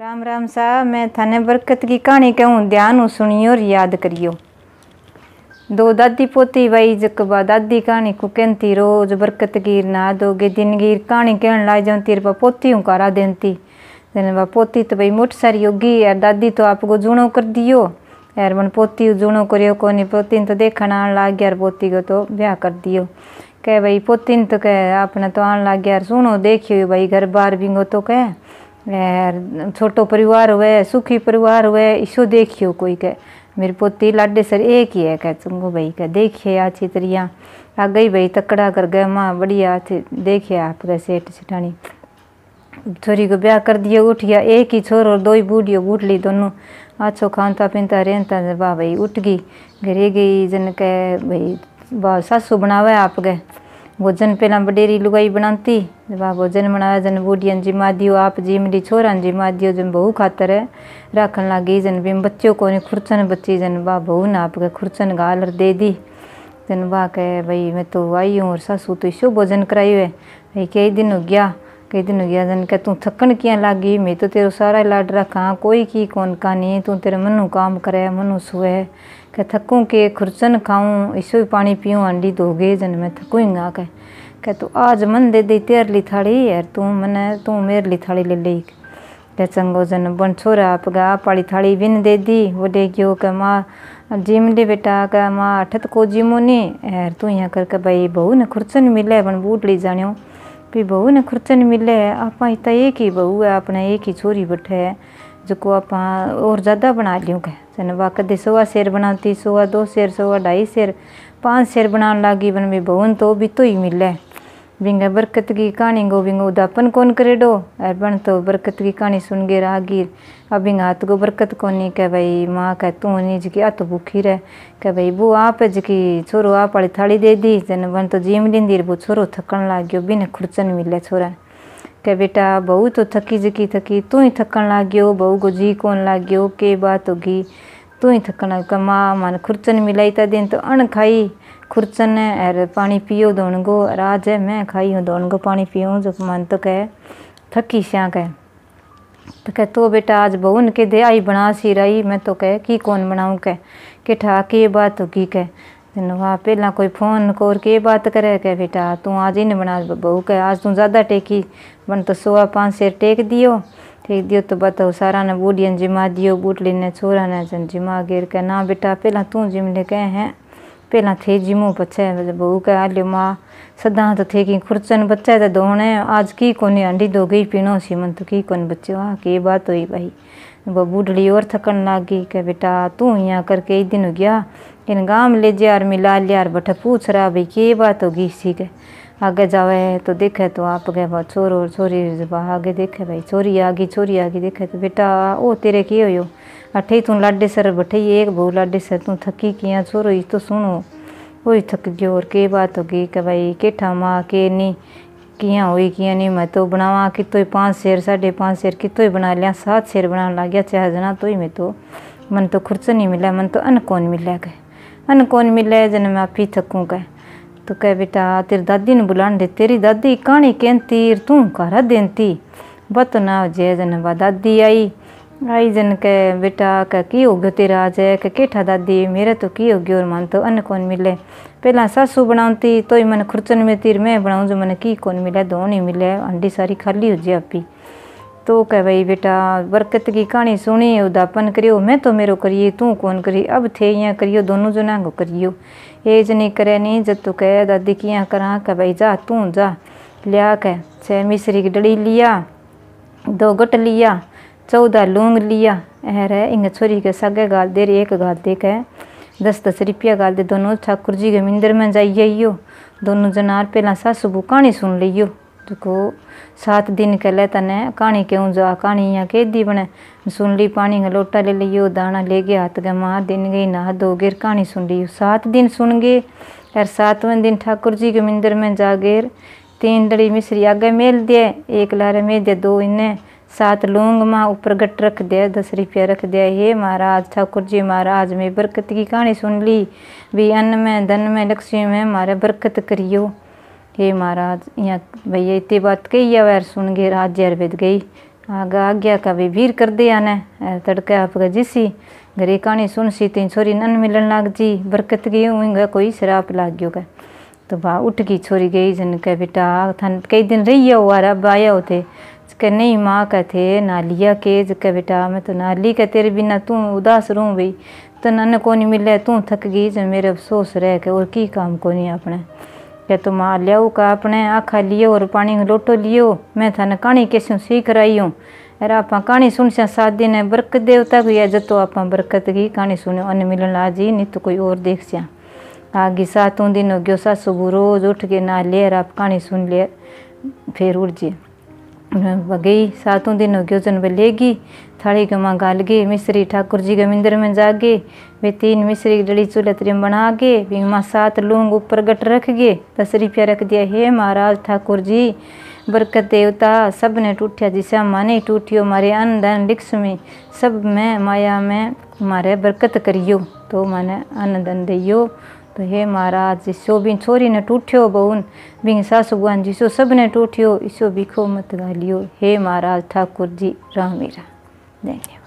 राम राम सा मैं थाने बरकत की कहानी कहूँ, ध्यान सुनियो और याद करियो। दो दादी पोती भाई जकबा दादी कहानी को कहती, रोज बरकत गिर ना दोगे दिन गिर कहानी कहन ला जाऊँ तेरे पोती हूँ करा देती। जन बा पोती तो भाई मोट सारी होगी यार दादी तो आपको जुणो कर दियो। यार मन पोती जुणो करियो कोनी पोती तो देखना आन लाग गया पोती को तो ब्याह कर दियो। कह भाई पोती तो कह, आपने तो आन लाग गया सुनो, देखियो भाई, घर बार बिंगो तो कह। यार छोटो परिवार हुए, सुखी परिवार हुए इसो देखियो कोई के मेरी पोती लाडे सर एक ही है, कह चंगो भाई, कह देखिए अच्छी तरिया आ गई भाई, तकड़ा कर गए, माँ बढ़िया थे देखिए आप, कह सेठ सिठानी। छोरी को ब्याह कर दिया उठ गया एक ही छोर और दो ही बूढ़ियो, बूढ़ ली दोनों। अच्छो खानता पीनता रहता वाह भाई, उठ गई। घरे गई, जन कह, भाई, वाह, सासू बनावे आप गए भोजन पहला बडेरी लुगाई बनाती। वाह भोजन बनाया जन बूढ़ियन जी दियो आप जी मेरी छोरा जी दियो जन बहू खातर है राखन लगी, जन बिम बच्चों को खुरचन बच्ची, जन वाह बहू ने आपके खुरचन गाल दे दी। जन वाह कह, भाई मैं तो आई हूँ और सासू तो इसो भोजन कराई है। भाई कई दिन हो गया कई दिन गया जन कह तू थकन किया लागी मैं तो तेरो सारा लाड रखा कोई की कौन का नहीं तू तेरे मनु काम करे मनु सुए कह थकूँ के खुरचन खाऊं इसो ही पानी पीऊँ अंडी धोगे जन मैं थकूँगा कह कह तू आज मन दे दी तेर ली थाली यार तू मने तू मेरे ली थाली ले ली कह चंगो जन बन छोरा आप गा पाली थाली बिन दे दी वो दे गयो कह माँ जिम ले बेटा कह माँ अठत को जिमो नहीं यार तू यहाँ करके भाई बहू ने खुरचन मिले बन बूट ली जानियो भी बहू ने खुरचन मिले आप इतना एक ही बहू है अपने एक ही छोरी बैठे है जो आप और ज़्यादा बना लियो कह। जन वा कदे सवा शेर बनाती, सवा दो शेर, सवा ढाई शेर, पाँच शेर बनाने लगी, बन भी ने तो भी तो ही मिले। बिंगा बरकत की कहानी गो बिंगो उदापन कौन करे डो और बन तो बरकत की कहानी सुन गे रागीर। अब बिंगा हाथ गो बरकत कौनी, कह भाई, माँ, कह तू नहीं जी आ तो भूखी रह। कह भाई वो आप जी छोरो आप वाली थाली दे दी जन बन तो जीम लींदी वो छोरो थकन लग गयो बिन खुरचन मिले छोरा। कह बेटा, बहू तो थकी जकी थकी, तू ही थकन लग गयो बहू को जी कौन लग गयो के बात होगी? तू ही थकन लग माँ मन खुरचन मिलाई ता दिन तो अण खाई खुरचन और पानी पियो दोन गो राज है मैं खाई हूँ दोन गो पानी पियो जो मन तो कह थकी श्या कह तो कह तो बेटा आज बहुन के दे आई बना सी रही मैं तो कह की कौन बनाऊँ कह के ठा के बात होगी कह वाह पहला कोई फ़ोन कोर के बात करे कह बेटा तू आज इन बना बहू कह आज तू ज़्यादा टेकी बन तो सोआ पाँच शेर टेक दियो टेक दियो तो बताओ सारा ने बूढ़ियन जिमा दियो बूटली ने छोरा ने जन जिमा गिर के ना बेटा पहला तू जिम ले कह हैं पहला थे जिमो पछे बहू कह आलियो माँ सदा तो थे कि खुरचन बच्चा तो दोने आज की कोनी अंडी दो गई पीनो सी मन तो की कौन बच्चे वाह की बात हुई भाई वो बूढ़ड़ी और थकन लागी कह बेटा तू यहाँ करके दिन गया इन गाँव ले जा मिला लिया बठे पूछ रहा भाई की बात होगी इसी आगे जावे तो देखे तो आप गए, बहुत छोर और छोरी आगे देखे भाई छोरी आ गई छोरी आ गई देखे तो बेटा, ओ तेरे की हो अठे तू लाडे सर बठे, एक बहु लाडे सर, तू थकी किया? छोरो तो सुनो वही थक गयो, और के बात होगी कि भाई, केठा माँ, के नहीं किया हुई, किया नहीं मैं तो बनावा कि तो पाँच शेर, साढ़े पाँच शेर कि तो ही बना लिया, सात शेर बना लग गया चाहे जना तो ही मैं तो मन तो खुर्च नहीं मिला मन तो अन कौन मिला कह अन कौन मिले जन मैं आप ही थकूँ कह तो कह बेटा, तेरी दादी ने बुलाने दे तेरी दादी कहानी कहती तू घर देती बत ना जे जन बा दादी आई आई जन के बेटा का की हो गयो तेरा आज के केठा दादी, मेरे तो की हो गयो और मन तो अन्न कौन मिले? पहला सासू बनाती तो ही मन खुरचन में तीर मैं बनाऊँ जो मैंने की कौन मिले? दो नहीं मिले अंडी सारी खाली हो जाए आपी। तो कह भाई बेटा, बरकत की कहानी सुनी, उदापन करियो, मैं तो मेरो करिए, तू कौन करी अब थे यहाँ करियो, दोनों जना को करियो। एज नहीं करे नहीं जब तू कह, दादी की यहाँ करा? कह भाई, जा, तू जा। लिया कह छः मिश्री की डली लिया, दो गट लिया, चौदह लूंग लिया। है इंग छोरी के सगे गाल दे रही एक गाल दे के दस दस रुपया गाल दे दोनों, ठाकुर जी के मंदिर में जाइयो दोनों जनार, पहला सासू कहानी सुन लियो देखो सात दिन के ले तने कहानी क्यों जा कहानी यहाँ कह बने। सुन ली पानी का लोटा ले लियो दाना ले गया, हाथ के मार दिन गई, नहा दो गिर कहानी सुन लियो सात दिन सुन गए और सातवें दिन ठाकुर जी के मंदिर में जा गिर तीन डड़ी मिश्री आगे मेल दिए, एक लारे मेल दिए, दो इन्हें सात लूंग माँ ऊपर गट रख दिया दस रुपया रख दिया ये महाराज, ठाकुर जी, महाराज, में बरकत की कहानी सुन ली। भी अन्न में, धन में, लक्ष्मी में, मारे बरकत करियो। हे महाराज यहाँ भैया इतनी बात कही है वैर सुन गए राज वेद गई। आगा आज्ञा का भी भीर कर दिया ने तड़के आपका जिसी घरे कहानी सुन सी तीन छोरी नन मिलन लाग जी बरकत गई हुई कोई शराब लाग गयो का तो बा उठ गई छोरी गई, जन कह, बेटा, थन कई दिन रही हो और अब आया होते के नहीं माँ का थे ना लिया के जके बेटा, मैं तो ना ली के तेरे बिना तू उदास रहूँ भाई। तो नन को नहीं मिले, तू थक गई जब मेरे अफसोस रह के और की काम को अपने के तो माँ लियाओ का अपने आखा लियो और पानी लोटो लियो मैं थाने कहानी कैसे सीख रही हूँ अरे आप कहानी सुन सा सात दिन बरकत देवता को या जतो आप बरकत की कहानी सुनो अन्न मिलन ला जी नहीं तो कोई और देख सिया आगे सातों दिन हो गयो सासू रोज उठ के ना ले आप कहानी सुन ले फिर उठ जी गई सातों दिन हो गयो जन लेगी थाली के माँ गाल गए मिश्री ठाकुर जी के मंदिर में जागे। वे तीन मिश्री डली चूल्हे बना गे भी माँ सात लूंग ऊपर गट रख गए दस रुपया रख दिया, हे महाराज ठाकुर जी, बरकत देवता सबने टूटिया जिसे माने टूटियो मारे अन्न धन लिक्ष्मी। सब में माया में मारे बरकत करियो तो माने अन्न धन दियो तो हे महाराज जिसो भी छोरी ने टूठियो बहुन। बिंग सासु भगवान जिसो सबने टूठियो इसो बिखो मत गालियो। हे महाराज ठाकुर जी, राम मेरा। धन्यवाद।